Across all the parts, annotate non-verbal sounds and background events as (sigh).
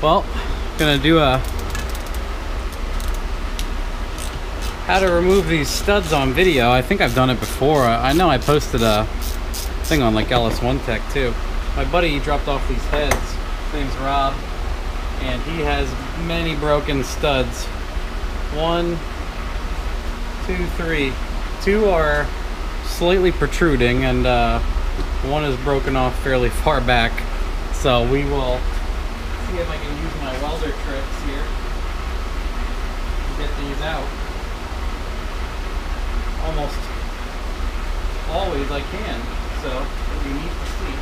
Well, gonna do a how to remove these studs on video. I think I've done it before. I know I posted a thing on like LS1 Tech too. My buddy dropped off these heads. His name's Rob, and he has many broken studs. One, two, three. Two are slightly protruding, and uh, one is broken off fairly far back. So we will see if I can use my welder tricks here to get these out. Almost always I can, so be neat to see.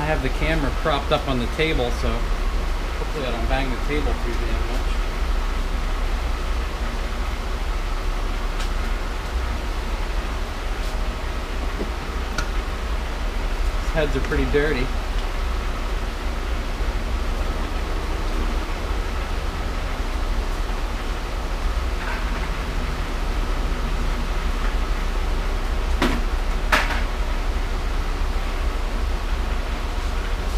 I have the camera propped up on the table, so hopefully I don't bang the table too damn much. Heads are pretty dirty.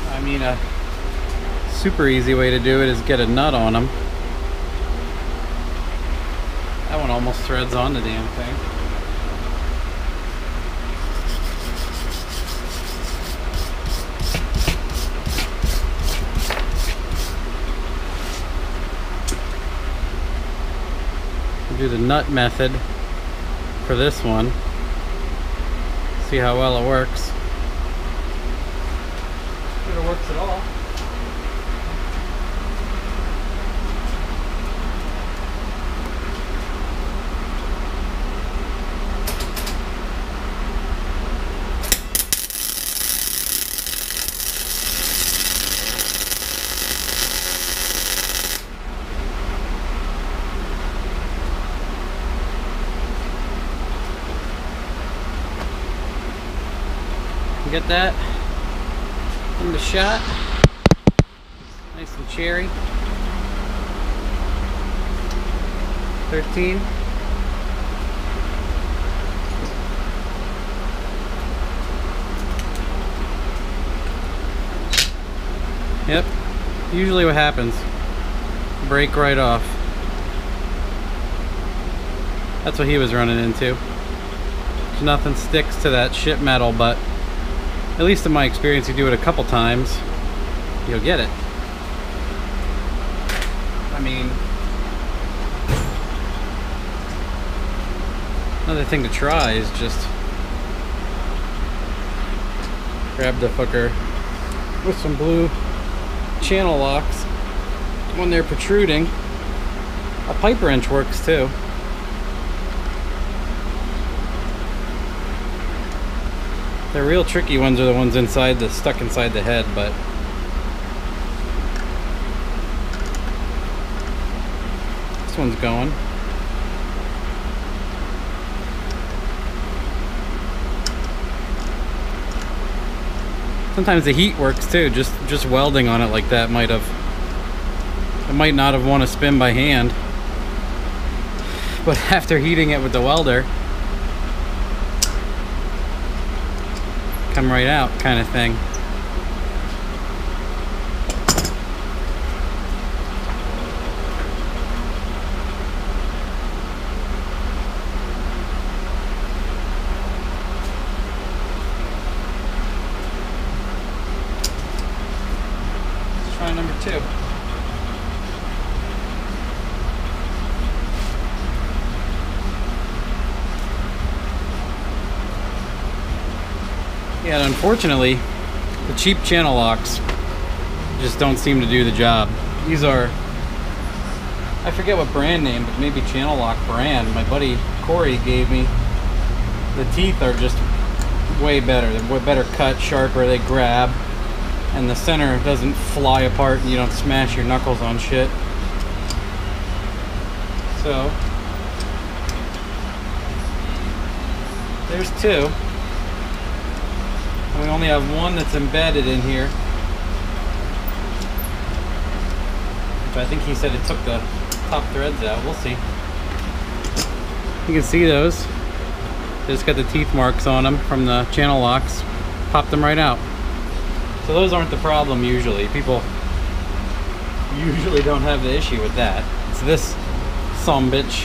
I mean, a super easy way to do it is get a nut on them. That one almost threads on the damn thing. We'll do the nut method for this one. See how well it works. If it works at all. Get that in the shot. Nice and cherry. 13. Yep. Usually what happens. Break right off. That's what he was running into. Nothing sticks to that ship metal, but at least in my experience, you do it a couple times, you'll get it. I mean, another thing to try is just grab the fucker with some blue channel locks when they're protruding. A pipe wrench works too. The real tricky ones are the ones inside the stuck inside the head, but this one's going. Sometimes the heat works too. Just just welding on it like that might have it might not have won a spin by hand. But (laughs) after heating it with the welder, come right out kind of thing. Let's try number two. Yeah, and unfortunately, the cheap channel locks just don't seem to do the job. These are, I forget what brand name, but maybe Channel Lock brand. My buddy Corey gave me. The teeth are just way better. They're better cut, sharper, they grab, and the center doesn't fly apart and you don't smash your knuckles on shit. So, there's two. We only have one that's embedded in here. Which I think he said it took the top threads out. We'll see. You can see those. Just got the teeth marks on them from the channel locks. Popped them right out. So those aren't the problem usually. People usually don't have the issue with that. It's this some bitch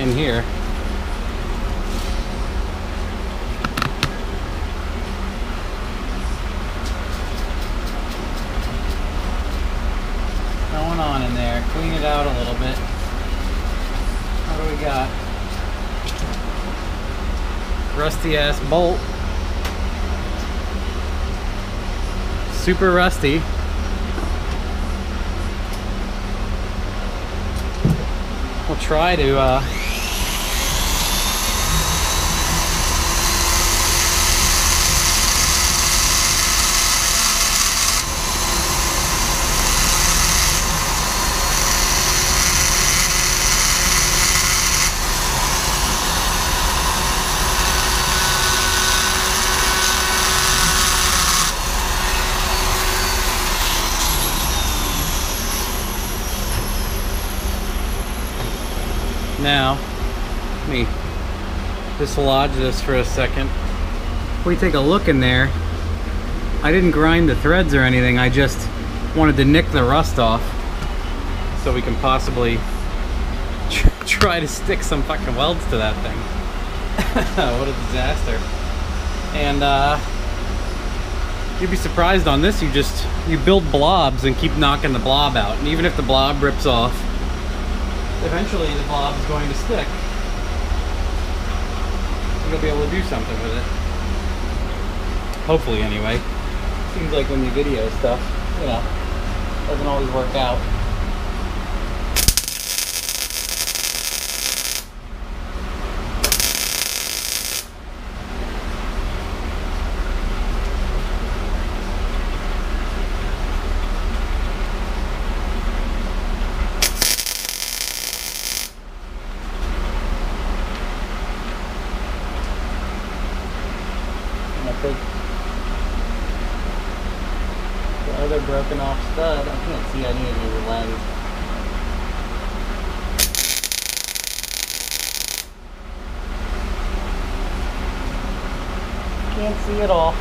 in here. Going on in there. Clean it out a little bit. What do we got? Rusty ass bolt. Super rusty. We'll try to uh, Now, let me dislodge this for a second. We take a look in there, I didn't grind the threads or anything, I just wanted to nick the rust off so we can possibly (laughs) try to stick some fucking welds to that thing. (laughs) what a disaster. And uh, you'd be surprised on this, you just, you build blobs and keep knocking the blob out. And even if the blob rips off, eventually the blob is going to stick. You'll be able to do something with it. Hopefully, anyway. Seems like when you video stuff, you know, doesn't always work out. Broken off stud, I can't see any of your lens. Can't see it all.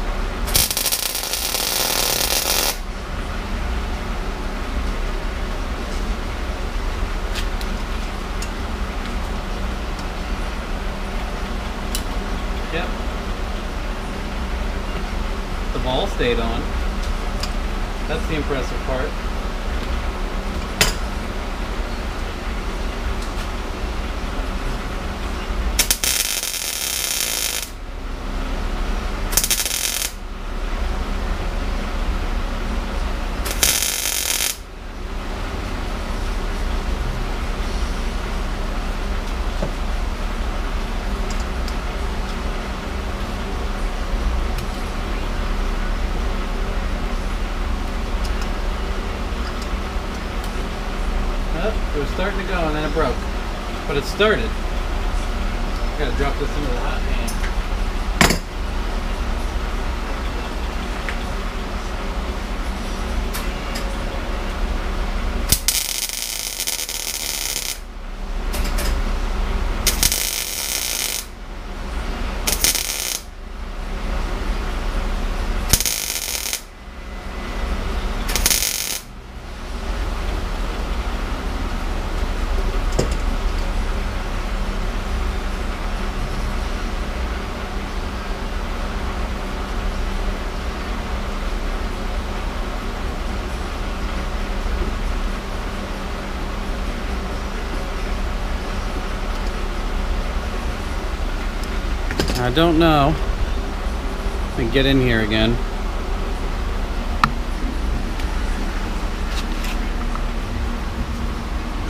Yep. The ball stayed on. That's the impressive part. Oh, it was starting to go and then it broke. It started. Gotta drop this into the hot I don't know. Let me get in here again.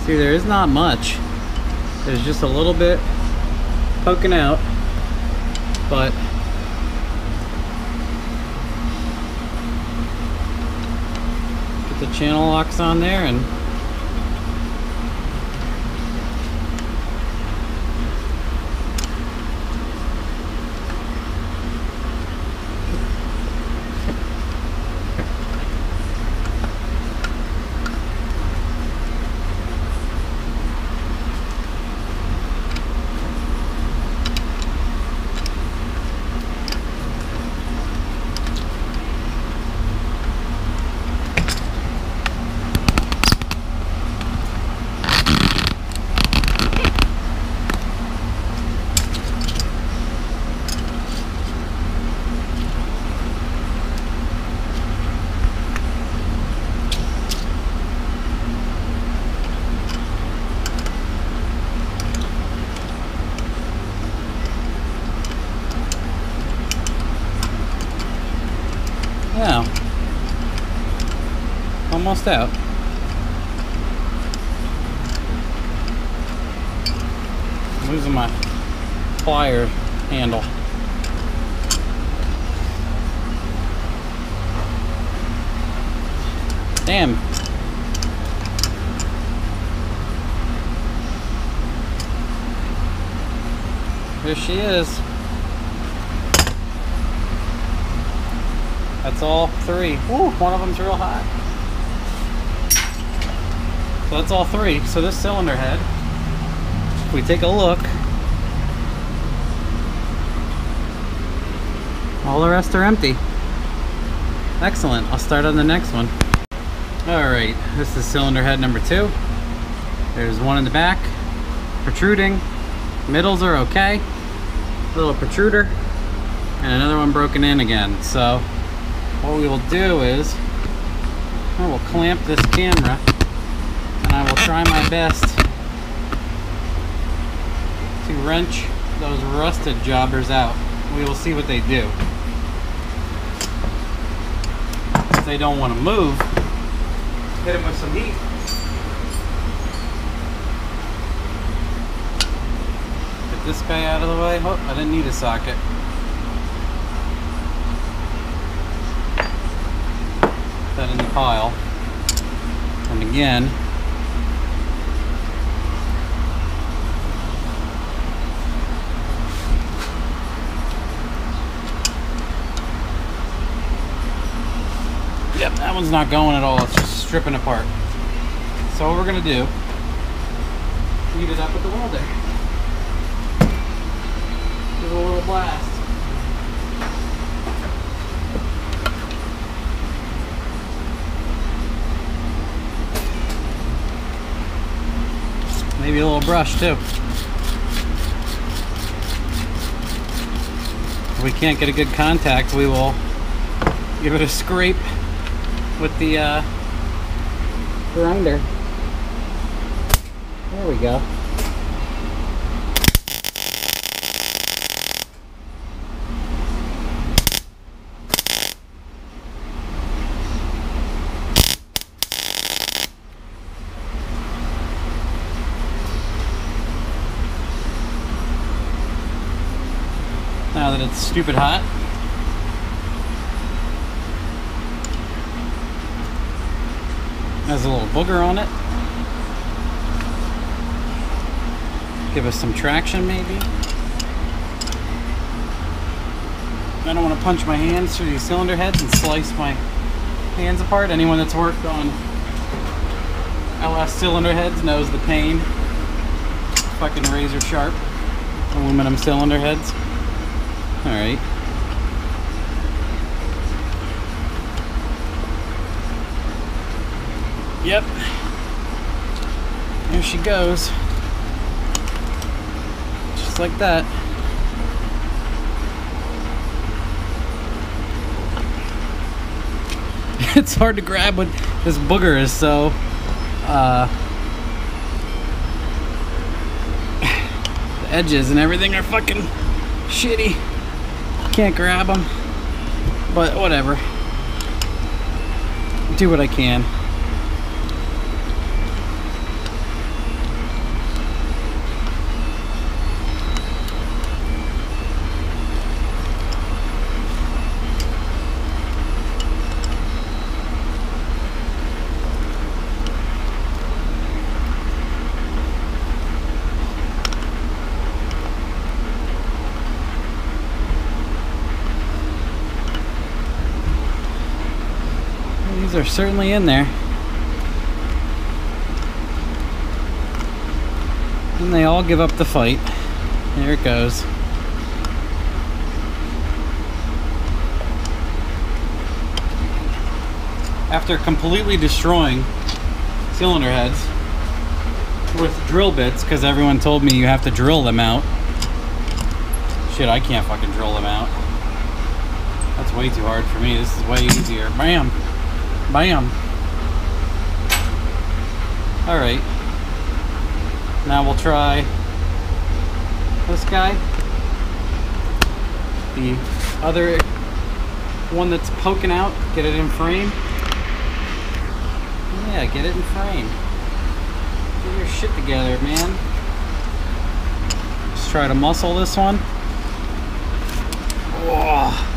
See, there is not much. There's just a little bit poking out, but get the channel locks on there and almost out. I'm losing my plier handle. Damn. Here she is. That's all three. Ooh, one of them's real hot. So that's all three. So this cylinder head, if we take a look, all the rest are empty. Excellent. I'll start on the next one. Alright, this is cylinder head number two. There's one in the back, protruding. Middles are okay. Little protruder. And another one broken in again. So what we will do is I will clamp this camera try my best to wrench those rusted jobbers out. We will see what they do. If they don't want to move, hit them with some heat. Get this guy out of the way. Oh, I didn't need a socket. Put that in the pile. And again, Yep, that one's not going at all. It's just stripping apart. So what we're gonna do, heat it up with the welder. Give it a little blast. Maybe a little brush too. If we can't get a good contact, we will give it a scrape with the uh, grinder. There we go. now that it's stupid hot. Has a little booger on it. Give us some traction maybe. I don't want to punch my hands through these cylinder heads and slice my hands apart. Anyone that's worked on LS cylinder heads knows the pain. Fucking razor sharp aluminum cylinder heads. All right. Yep. There she goes. Just like that. (laughs) it's hard to grab when this booger is so uh, the edges and everything are fucking shitty. Can't grab them, but whatever. Do what I can. These are certainly in there. And they all give up the fight. There it goes. After completely destroying cylinder heads with drill bits, because everyone told me you have to drill them out. Shit, I can't fucking drill them out. That's way too hard for me. This is way easier. Bam! Bam. Alright. Now we'll try this guy. The other one that's poking out, get it in frame. Yeah, get it in frame. Get your shit together, man. Let's try to muscle this one. Whoa.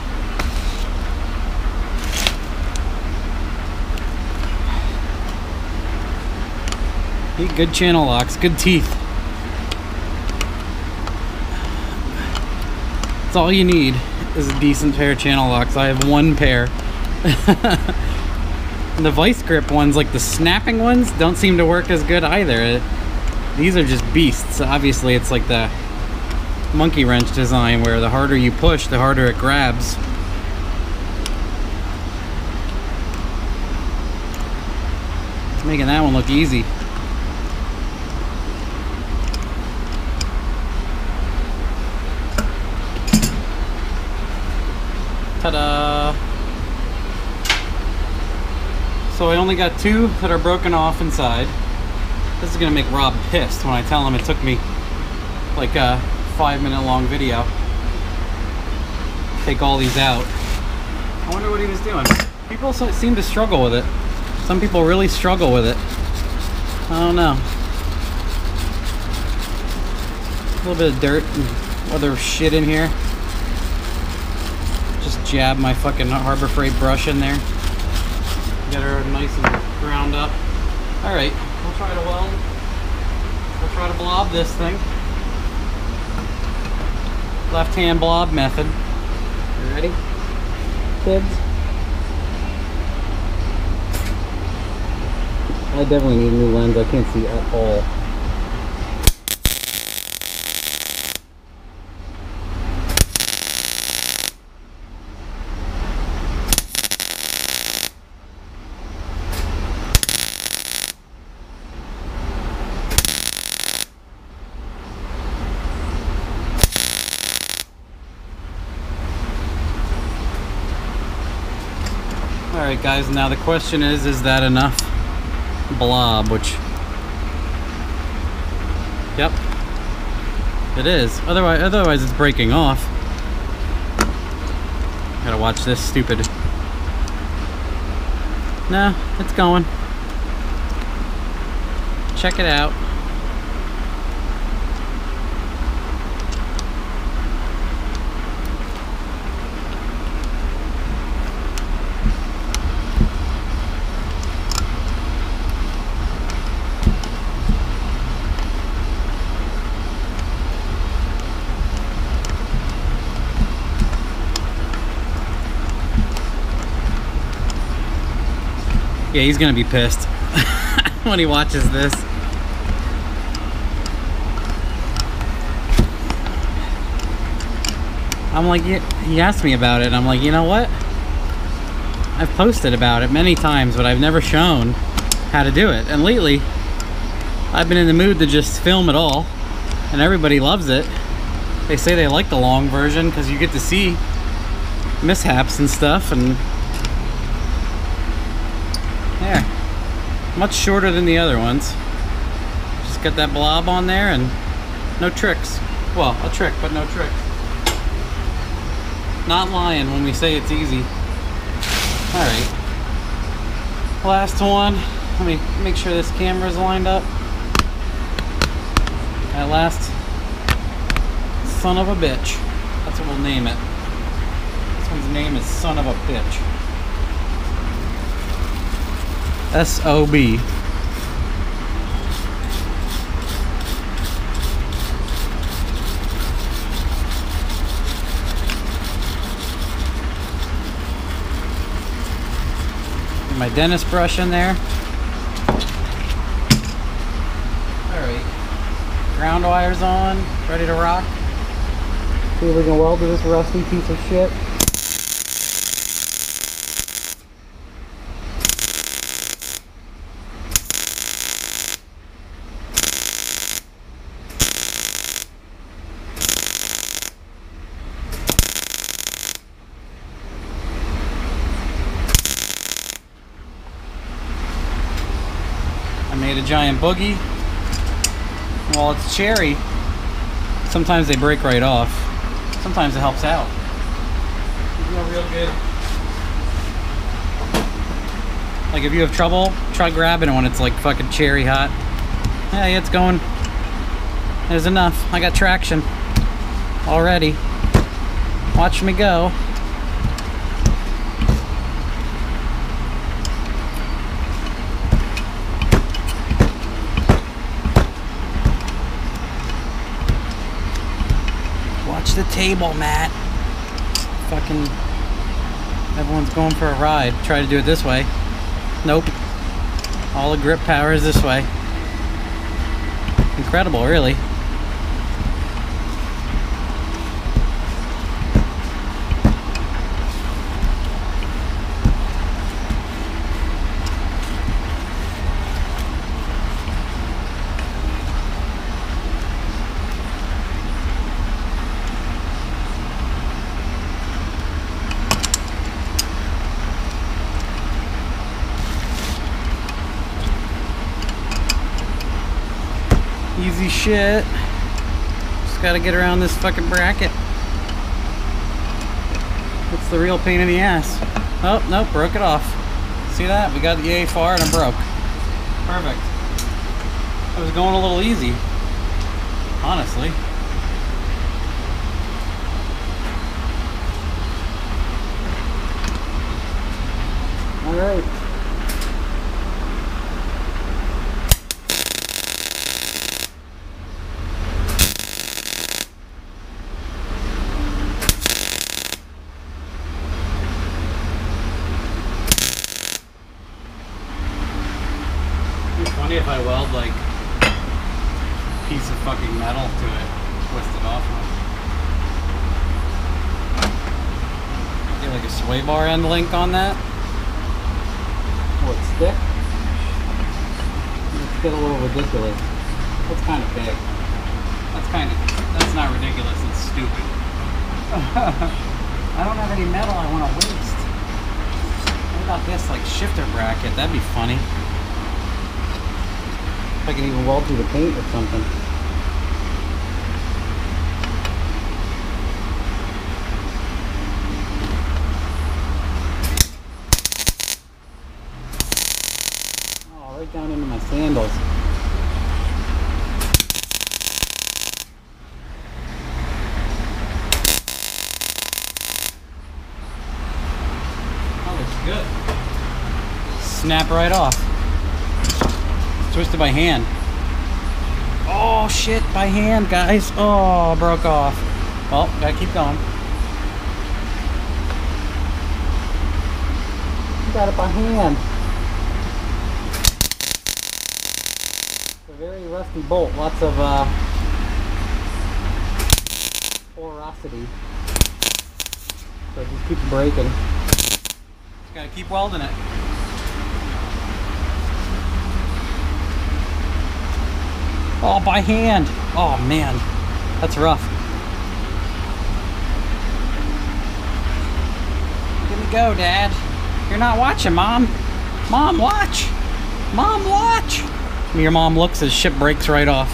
Good channel locks, good teeth. That's all you need is a decent pair of channel locks. I have one pair. (laughs) the vice grip ones, like the snapping ones, don't seem to work as good either. These are just beasts. Obviously, it's like the monkey wrench design where the harder you push, the harder it grabs. It's making that one look easy. So I only got two that are broken off inside. This is gonna make Rob pissed when I tell him it took me like a five minute long video. Take all these out. I wonder what he was doing. People seem to struggle with it. Some people really struggle with it. I don't know. A little bit of dirt and other shit in here Just jab my fucking Harbor Freight brush in there. Get her nice and ground up. Alright, we'll try to weld. We'll try to blob this thing. Left hand blob method. You ready? Kids? I definitely need a new lens. I can't see at all. Alright guys, now the question is, is that enough blob, which, yep, it is. Otherwise, otherwise it's breaking off. Gotta watch this stupid. No, it's going. Check it out. Yeah, he's gonna be pissed (laughs) when he watches this. I'm like, he asked me about it. I'm like, you know what? I've posted about it many times, but I've never shown how to do it. And lately, I've been in the mood to just film it all, and everybody loves it. They say they like the long version because you get to see mishaps and stuff, and much shorter than the other ones. Just got that blob on there and no tricks. Well, a trick, but no tricks. Not lying when we say it's easy. Alright. Last one. Let me make sure this camera's lined up. That last son of a bitch. That's what we'll name it. This one's name is son of a bitch. SOB. My dentist brush in there. Alright. Ground wires on, ready to rock. See if we can weld this rusty piece of shit. Giant boogie. While it's cherry, sometimes they break right off. Sometimes it helps out. real good. Like if you have trouble, try grabbing it when it's like fucking cherry hot. Hey, it's going. There's enough. I got traction already. Watch me go. The table, Matt. Fucking everyone's going for a ride. Try to do it this way. Nope. All the grip power is this way. Incredible, really. Easy shit. Just gotta get around this fucking bracket. It's the real pain in the ass. Oh, nope, broke it off. See that? We got the AFR and it broke. Perfect. It was going a little easy. Honestly. Alright. Funny if I weld like a piece of fucking metal to it, twist it off. Get like a sway bar end link on that. Will it stick? Let's get a little ridiculous. That's kind of big. That's kind of, that's not ridiculous, it's stupid. (laughs) I don't have any metal I want to waste. What about this, like shifter bracket? That'd be funny. I can even weld through the paint or something. Oh, right down into my sandals. That looks good. Snap right off. Twisted by hand. Oh shit, by hand, guys. Oh, broke off. Well, gotta keep going. Got it by hand. It's a very rusty bolt. Lots of uh, porosity. So it just keeps breaking. Just gotta keep welding it. Oh, by hand. Oh, man. That's rough. Let me go, Dad. You're not watching, Mom. Mom, watch. Mom, watch. Your mom looks as ship breaks right off.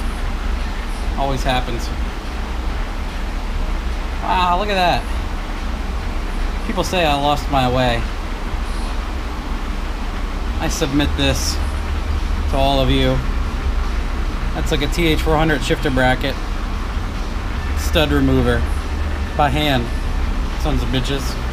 Always happens. Wow, look at that. People say I lost my way. I submit this to all of you. That's like a TH400 shifter bracket. Stud remover. By hand. Sons of bitches.